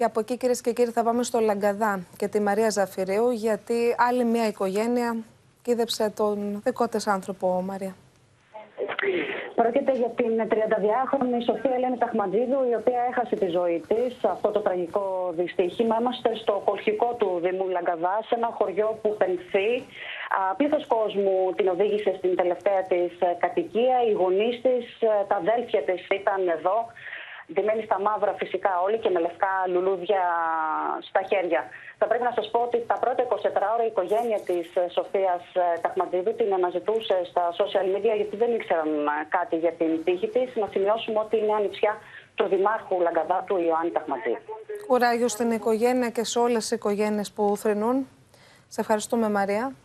Και από εκεί, κυρίες και κύριοι, θα πάμε στο Λαγκαδά και τη Μαρία Ζαφυρίου, γιατί άλλη μια οικογένεια κίδεψε τον δικό της άνθρωπο, Μαρία. Πρόκειται για την 32χρονη Σοφία Ελένη Ταχματζίδου, η οποία έχασε τη ζωή της σε αυτό το τραγικό δυστύχημα. Είμαστε στο κολχικό του Δήμου Λαγκαδά, σε ένα χωριό που πενθεί. Πλήθος κόσμου την οδήγησε στην τελευταία της κατοικία. Οι γονείς της, τα αδέλφια της ήταν εδώ ντυμένοι στα μαύρα φυσικά όλοι και με λευκά λουλούδια στα χέρια. Θα πρέπει να σας πω ότι τα πρώτα 24 ώρα η οικογένεια της Σοφίας Ταχμαντίδου την αναζητούσε στα social media γιατί δεν ήξεραν κάτι για την τύχη της. Να σημειώσουμε ότι είναι ανιψιά του Δημάρχου Λαγκαδά του Ιωάννη Ταχμαντίδου. Κουράγιο στην οικογένεια και σε όλες τις οικογένειες που θρυνούν. Σε ευχαριστούμε Μαρία.